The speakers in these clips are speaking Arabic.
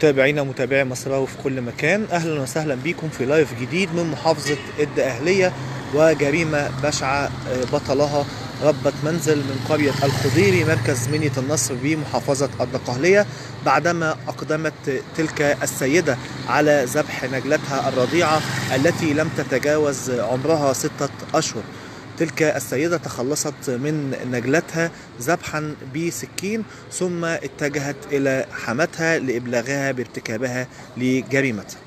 متابعينا ومتابعي مصراوي في كل مكان. أهلا وسهلا بكم في لايف جديد من محافظة الدقهلية وجريمة بشعة بطلها ربة منزل من قرية الخضيري مركز منية النصر بمحافظة الدقهلية بعدما أقدمت تلك السيدة على ذبح نجلتها الرضيعة التي لم تتجاوز عمرها ستة أشهر. تلك السيدة تخلصت من نجلتها ذبحا بسكين ثم اتجهت إلى حماتها لإبلاغها بارتكابها لجريمتها.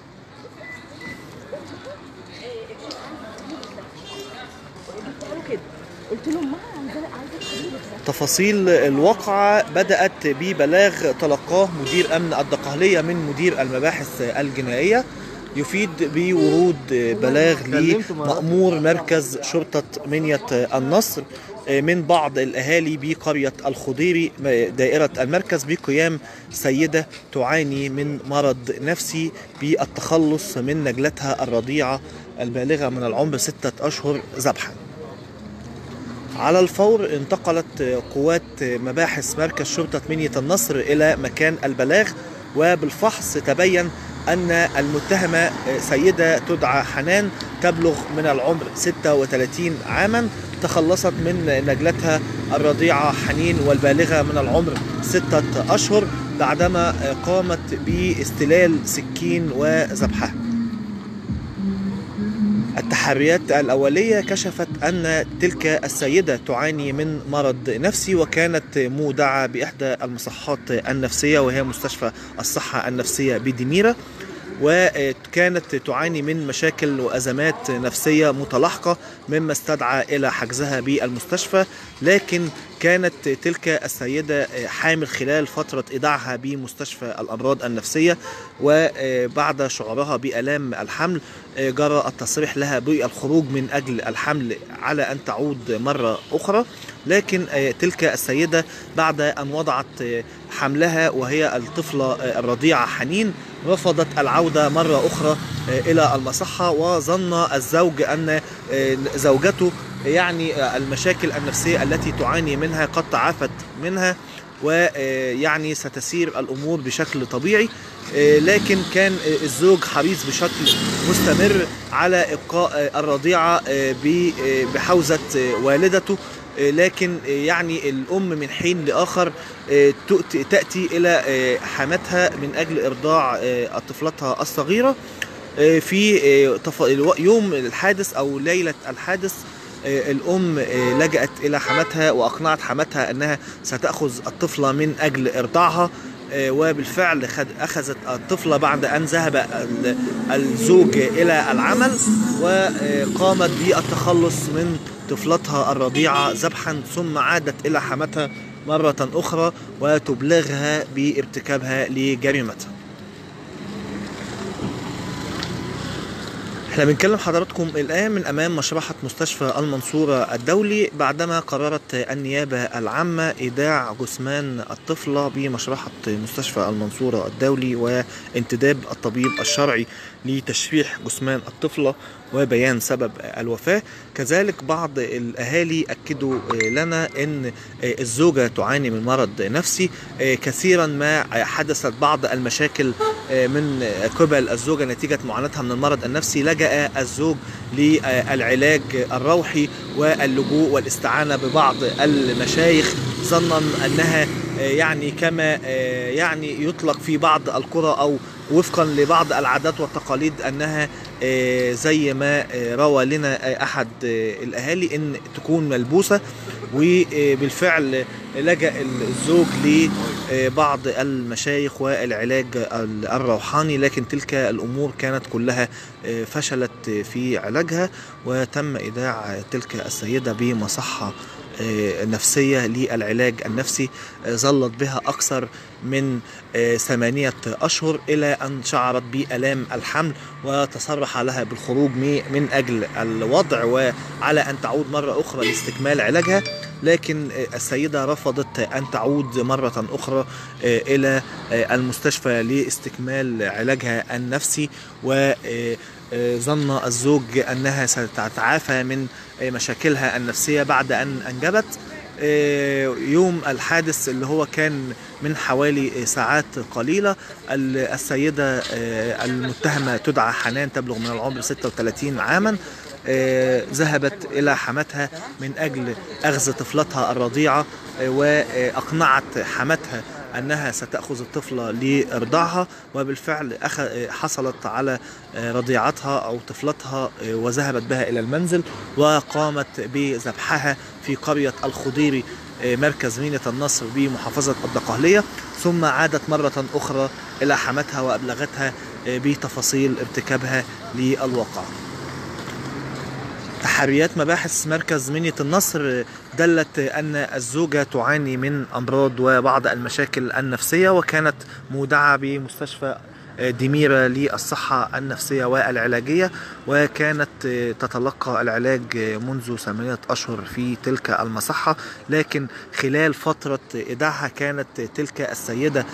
تفاصيل الواقعة بدأت ببلاغ تلقاه مدير أمن الدقهلية من مدير المباحث الجنائية. يفيد بورود بلاغ لمأمور مركز شرطة منية النصر من بعض الأهالي بقرية الخضيري دائرة المركز بقيام سيدة تعاني من مرض نفسي بالتخلص من نجلتها الرضيعة البالغة من العمر ستة أشهر ذبحا. على الفور انتقلت قوات مباحث مركز شرطة منية النصر إلى مكان البلاغ وبالفحص تبين أن المتهمة سيدة تدعى حنان تبلغ من العمر 36 عاما تخلصت من نجلتها الرضيعة حنين والبالغة من العمر ستة أشهر بعدما قامت باستلال سكين وذبحها. التحريات الأولية كشفت أن تلك السيدة تعاني من مرض نفسي وكانت مودعة بإحدى المصحات النفسية وهي مستشفى الصحة النفسية بدميرة وكانت تعاني من مشاكل وأزمات نفسية متلاحقة مما استدعى إلى حجزها بالمستشفى لكن كانت تلك السيدة حامل خلال فترة إيداعها بمستشفى الأمراض النفسية وبعد شعورها بألام الحمل جرى التصريح لها بالخروج من أجل الحمل على أن تعود مرة أخرى. لكن تلك السيدة بعد أن وضعت حملها وهي الطفلة الرضيعة حنين رفضت العودة مرة أخرى إلى المصحة وظن الزوج أن زوجته يعني المشاكل النفسية التي تعاني منها قد تعافت منها ويعني ستسير الأمور بشكل طبيعي. لكن كان الزوج حريص بشكل مستمر على إبقاء الرضيعة بحوزة والدته. لكن يعني الأم من حين لآخر تأتي إلى حماتها من أجل إرضاع طفلتها الصغيرة. في يوم الحادث أو ليلة الحادث الأم لجأت إلى حماتها وأقنعت حماتها أنها ستأخذ الطفلة من أجل إرضاعها وبالفعل أخذت الطفلة بعد أن ذهب الزوج إلى العمل وقامت بالتخلص من طفلتها الرضيعة ذبحا ثم عادت إلى حماتها مرة أخرى وتبلغها بارتكابها لجريمتها. إحنا بنكلم حضراتكم الآن من أمام مشرحة مستشفى المنصورة الدولي بعدما قررت النيابة العامة إيداع جثمان الطفلة بمشرحة مستشفى المنصورة الدولي وانتداب الطبيب الشرعي لتشريح جثمان الطفلة. وبيان سبب الوفاة. كذلك بعض الأهالي أكدوا لنا أن الزوجة تعاني من مرض نفسي. كثيرا ما حدثت بعض المشاكل من قبل الزوجة نتيجة معاناتها من المرض النفسي. لجأ الزوج للعلاج الروحي واللجوء والاستعانة ببعض المشايخ. ظنا أنها يعني كما يعني يطلق في بعض القرى أو وفقا لبعض العادات والتقاليد أنها زي ما روى لنا أحد الأهالي إن تكون ملبوسة وبالفعل لجأ الزوج لبعض المشايخ والعلاج الروحاني لكن تلك الأمور كانت كلها فشلت في علاجها وتم إيداع تلك السيدة بمصحة نفسية للعلاج النفسي ظلت بها أكثر من ثمانية أشهر إلى أن شعرت بألام الحمل وتصرح لها بالخروج من أجل الوضع وعلى أن تعود مرة أخرى لاستكمال علاجها. لكن السيدة رفضت أن تعود مرة أخرى إلى المستشفى لاستكمال علاجها النفسي و ظن الزوج أنها ستتعافى من مشاكلها النفسية بعد أن أنجبت. آه، يوم الحادث اللي هو كان من حوالي ساعات قليلة ال- السيدة آه، المتهمة تدعى حنان تبلغ من العمر 36 عاما. آه، ذهبت إلى حماتها من أجل أخذ طفلتها الرضيعة وأقنعت حماتها أنها ستأخذ الطفلة لإرضاعها وبالفعل حصلت على آه، رضيعتها أو طفلتها آه، وذهبت بها إلى المنزل وقامت بذبحها في قرية الخضيري آه، مركز مينة النصر بمحافظة الدقهلية. ثم عادت مرة أخرى إلى حماتها وأبلغتها بتفاصيل ارتكابها للواقعة تحريات مباحث مركز منية النصر دلت أن الزوجة تعاني من أمراض وبعض المشاكل النفسية وكانت مودعة بمستشفى دميرة للصحة النفسية والعلاجية وكانت تتلقى العلاج منذ ثمانية أشهر في تلك المصحة. لكن خلال فترة إيداعها كانت تلك السيدة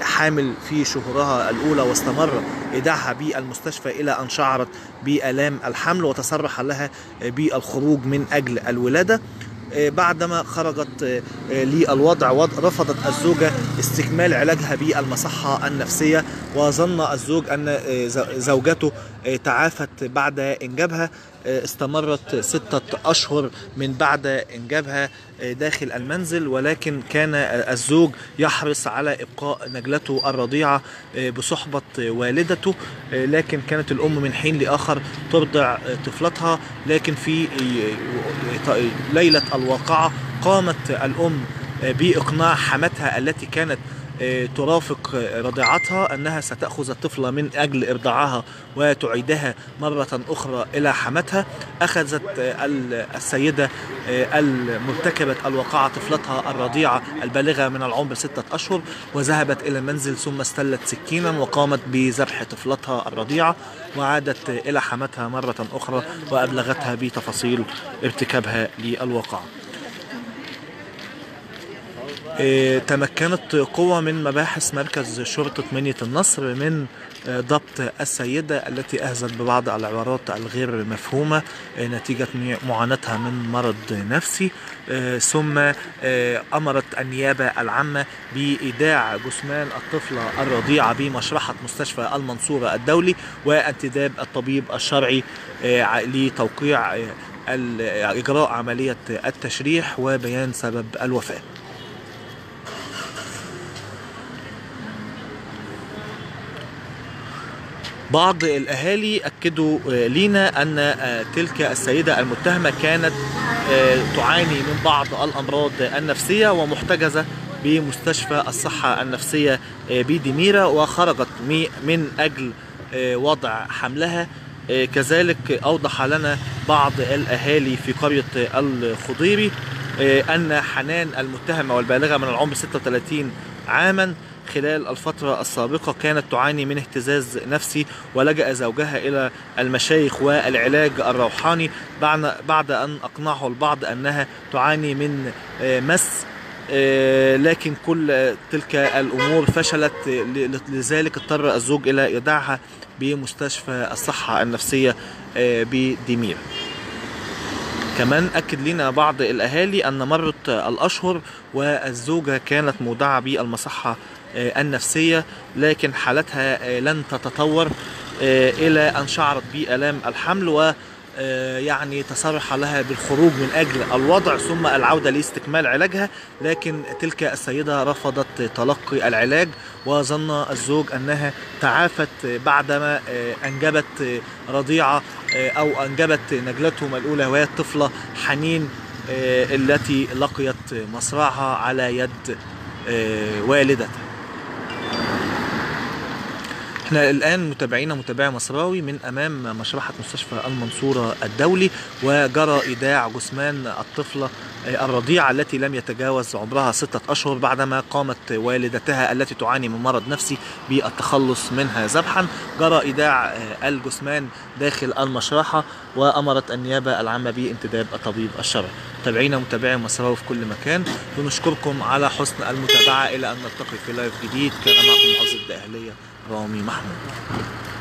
حامل في شهورها الأولى واستمر إيداعها بالمستشفى إلى أن شعرت بآلام الحمل وتصرح لها بالخروج من أجل الولادة. بعدما خرجت للوضع وضع رفضت الزوجة استكمال علاجها بالمصحة النفسية وظن الزوج أن زوجته تعافت بعد إنجابها. استمرت ستة أشهر من بعد إنجابها داخل المنزل ولكن كان الزوج يحرص على إبقاء نجلته الرضيعة بصحبة والدته. لكن كانت الأم من حين لآخر ترضع طفلتها. لكن في ليلة الواقعة قامت الأم بإقناع حماتها التي كانت ترافق رضيعتها أنها ستأخذ الطفلة من أجل إرضاعها وتعيدها مرة أخرى إلى حماتها. أخذت السيدة المرتكبة الواقعة طفلتها الرضيعة البالغة من العمر ستة أشهر وذهبت إلى المنزل ثم استلت سكينا وقامت بذبح طفلتها الرضيعة وعادت إلى حماتها مرة أخرى وأبلغتها بتفاصيل ارتكابها للواقعة تمكنت قوة من مباحث مركز شرطة منية النصر من آه، ضبط السيدة التي أهزت ببعض العبارات الغير مفهومة آه، نتيجة معاناتها من مرض نفسي آه، ثم آه، أمرت النيابة العامة بإيداع جثمان الطفلة الرضيعة بمشرحة مستشفى المنصورة الدولي وانتداب الطبيب الشرعي آه، لتوقيع آه، إجراء عملية التشريح وبيان سبب الوفاة. بعض الأهالي أكدوا آه، لينا أن آه، تلك السيدة المتهمة كانت آه، تعاني من بعض الأمراض النفسية ومحتجزة بمستشفى الصحة النفسية بدميرة وخرجت من أجل وضع حملها. كذلك أوضح لنا بعض الأهالي في قرية الخضيري أن حنان المتهمة والبالغة من العمر 36 عاما خلال الفترة السابقة كانت تعاني من اهتزاز نفسي ولجأ زوجها إلى المشايخ والعلاج الروحاني بعد أن أقنعه البعض أنها تعاني من آه، مس آه، لكن كل آه، تلك الأمور فشلت لذلك اضطر الزوج إلى إيداعها بمستشفى الصحة النفسية آه، بدمير. كمان أكد لنا بعض الأهالي أن مرت الأشهر والزوجة كانت مودعة بالمصحة آه، النفسية لكن حالتها آه، لن تتطور آه، إلى أن شعرت بآلام الحمل و آه، يعني تصرح لها بالخروج من أجل الوضع ثم العودة لاستكمال علاجها. لكن تلك السيدة رفضت تلقي العلاج وظن الزوج أنها تعافت بعدما آه، أنجبت آه، رضيعة آه، أو أنجبت نجلتهم الأولى وهي الطفلة حنين آه، التي لقيت مصرعها على يد آه، والدتها. إحنا الآن متابعينا متابعي مصراوي من أمام مشرحة مستشفى المنصورة الدولي وجرى إيداع جثمان الطفلة الرضيعة التي لم يتجاوز عمرها ستة أشهر بعدما قامت والدتها التي تعاني من مرض نفسي بالتخلص منها. ذبحا جرى إيداع الجثمان داخل المشرحة وأمرت النيابة العامة بانتداب الطبيب الشرعي. متابعينا متابعي مصراوي في كل مكان بنشكركم على حسن المتابعة إلى أن نلتقي في لايف جديد. كان معكم محافظ الدقهليه Romy Mambo.